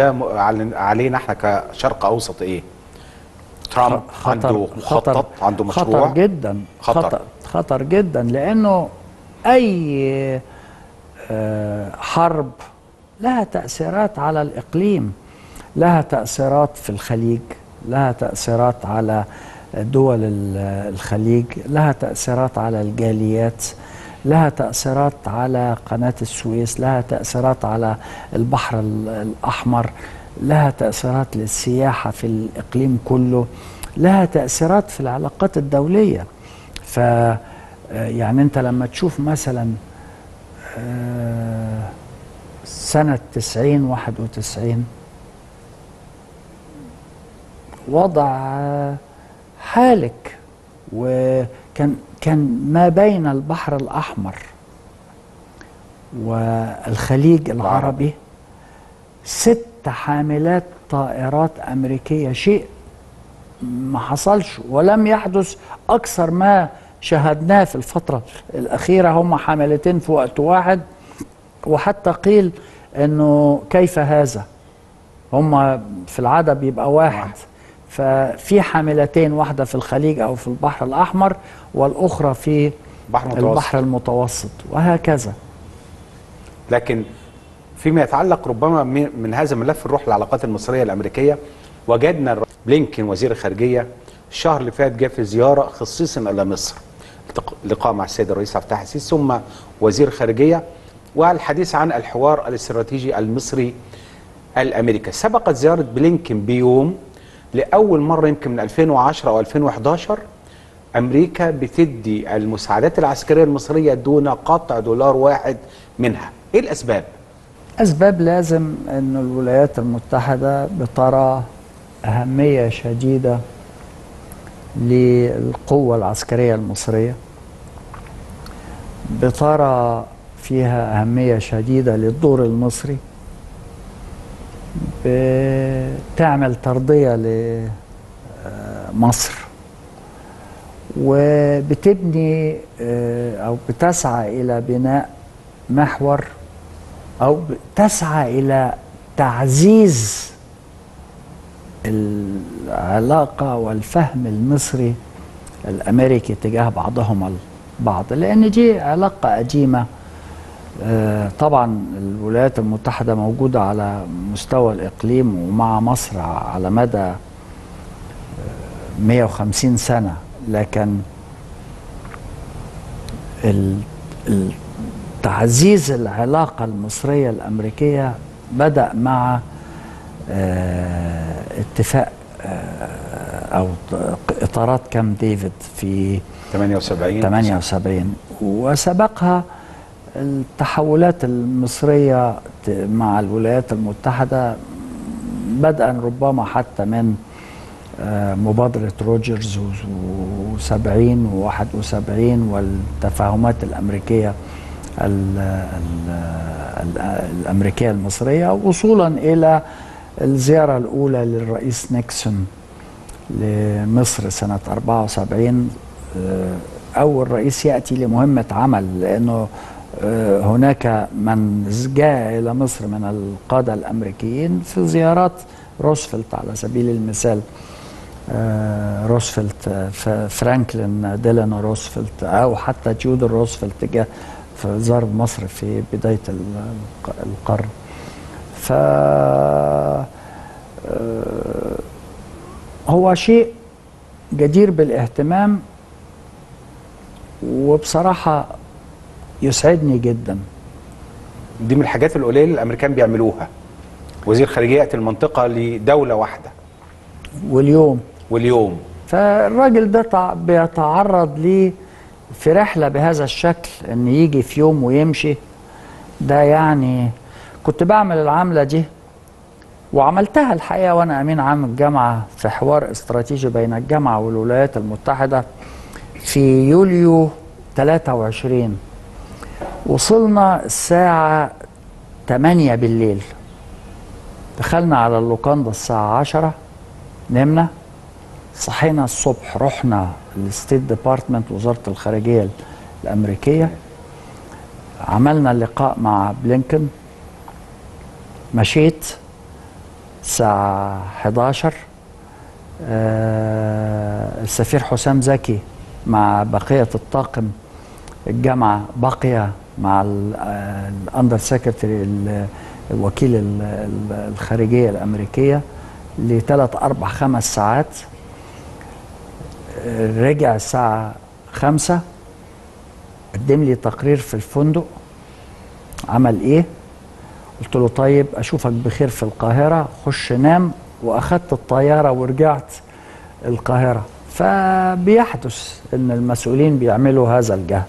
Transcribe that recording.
ده علينا إحنا كشرق أوسط إيه؟ ترامب عنده مخطط عنده مشروع خطر جدا خطر. خطر, خطر جدا لأنه أي آه، حرب لها تأثيرات على الإقليم لها تأثيرات في الخليج لها تأثيرات على دول ال- الخليج لها تأثيرات على الجاليات لها تأثيرات على قناة السويس لها تأثيرات على البحر ال- الأحمر لها تأثيرات للسياحة في الإقليم كله لها تأثيرات في العلاقات الدولية. ف آه، يعني انت لما تشوف مثلا آه، سنة 90 91 وضع حالك وكان كان ما بين البحر الأحمر والخليج العربي. ست حاملات طائرات أمريكية. شيء ما حصلش ولم يحدث أكثر ما شاهدناه في الفترة الأخيرة. هم حاملتين في وقت واحد وحتى قيل أنه كيف هذا؟ هم في العادة بيبقى واحد. ففي حاملتين واحدة في الخليج أو في البحر الأحمر والأخرى في بحر متوسط. البحر المتوسط وهكذا لكن فيما يتعلق ربما من هذا الملف نروح للعلاقات المصرية الأمريكية وجدنا بلينكن وزير الخارجية الشهر اللي فات جاء في زيارة خصيصا إلى مصر لقاء مع السيد الرئيس عبد الفتاح السيسي ثم وزير الخارجيه والحديث عن الحوار الاستراتيجي المصري الأمريكي سبقت زيارة بلينكن بيوم لأول مرة يمكن من 2010 أو 2011 أمريكا بتدي المساعدات العسكرية المصرية دون قطع دولار واحد منها. إيه الأسباب؟ أسباب لازم أن الولايات المتحدة بترى أهمية شديدة للقوة العسكرية المصرية بترى فيها أهمية شديدة للدور المصري بتعمل ترضية لمصر وبتبني آه، أو بتسعى إلى بناء محور ب- تسعى إلى تعزيز العلاقة والفهم المصري الأمريكي تجاه بعضهم البعض. لأن دي علاقة قديمة. آه، طبعا الولايات المتحدة موجودة على مستوى الإقليم ومع مصر على مدى آه، 150 سنة لكن تعزيز العلاقة المصرية الأمريكية بدأ مع آه، اتفاق آه، أو إطارات كام ديفيد في 78 78 وسبقها التحولات المصرية مع الولايات المتحدة بدءا ربما حتى من آه، مبادرة روجرز و70 و71 والتفاهمات الأمريكية ال ال ال الأمريكية المصرية وصولا إلى الزيارة الأولى للرئيس نيكسون لمصر سنة 74 آه، أول رئيس يأتي لمهمة عمل لأنه هناك من جاء إلى مصر من القادة الأمريكيين في زيارات روزفلت على سبيل المثال. آه، روزفلت آه، فرانكلين ديلانو روزفلت أو حتى تيودور روزفلت جاء في زار مصر في بداية ال- الق- القرن. ف آه، هو شيء جدير بالاهتمام وبصراحة يسعدني جدا. دي من الحاجات القليلة اللي الأمريكان بيعملوها. وزير خارجية يأتي المنطقة لدولة واحدة. واليوم. واليوم. فالراجل ده تع- بيتعرض لي في رحلة بهذا الشكل إن يجي في يوم ويمشي. ده يعني كنت بعمل العملة دي وعملتها الحقيقة وأنا أمين عام الجامعة في حوار استراتيجي بين الجامعة والولايات المتحدة في يوليو 23 وصلنا الساعة 8 بالليل. دخلنا على اللوكاندا الساعة 10 نمنا صحينا الصبح رحنا ال State Department وزارة الخارجية الأمريكية. عملنا لقاء مع بلينكن. مشيت الساعة 11 آه، السفير حسام زكي مع بقية الطاقم الجامعة بقي مع الأندر سكرتري وكيل ال- ال- الخارجية الأمريكية لثلاث أربع خمس ساعات. رجع الساعة خمسة قدم لي تقرير في الفندق. عمل إيه؟ قلت له طيب أشوفك بخير في القاهرة خش نام واخدت الطيارة ورجعت القاهرة. فبيحدث إن المسؤولين بيعملوا هذا الجهد.